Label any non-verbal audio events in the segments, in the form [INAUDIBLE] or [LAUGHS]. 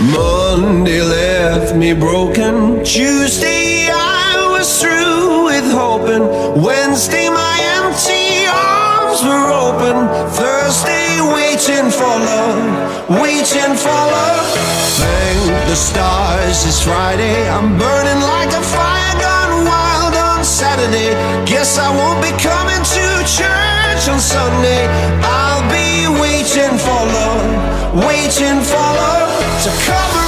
Monday left me broken. Tuesday, I was through with hoping. Wednesday, my empty arms were open. Thursday, waiting for love, waiting for love. Thank the stars, it's Friday. I'm burning like a fire gone wild on Saturday. Guess I won't be coming to church on Sunday. I'll waiting for love to come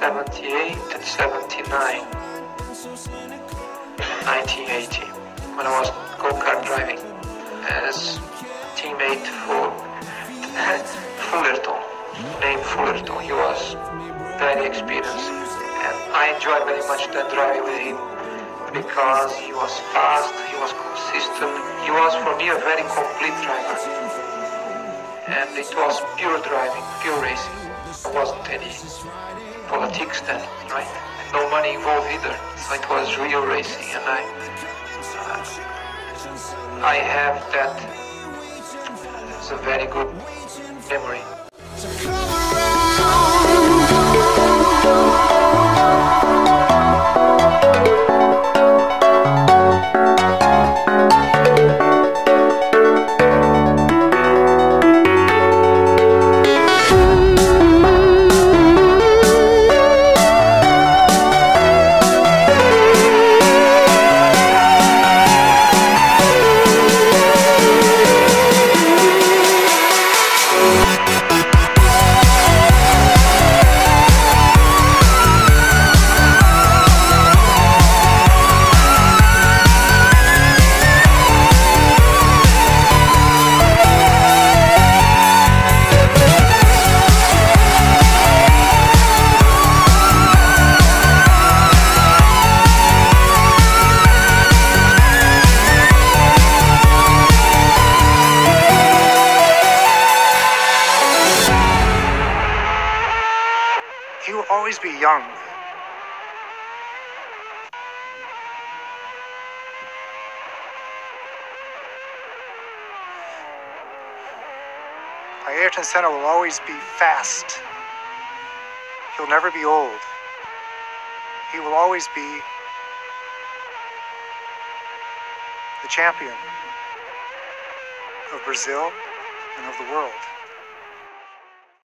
78 and 79, 1980, when I was go-kart driving as teammate for [LAUGHS] Fullerton, named Fullerton. He was very experienced and I enjoyed very much that driving with him because he was fast, he was consistent, he was for me a very complete driver. And it was pure driving, pure racing. There wasn't any politics then, right? And no money involved either. So it was real racing, and I, uh, I have that. It's a very good memory. Always be young. Ayrton Senna will always be fast. He'll never be old. He will always be the champion of Brazil and of the world.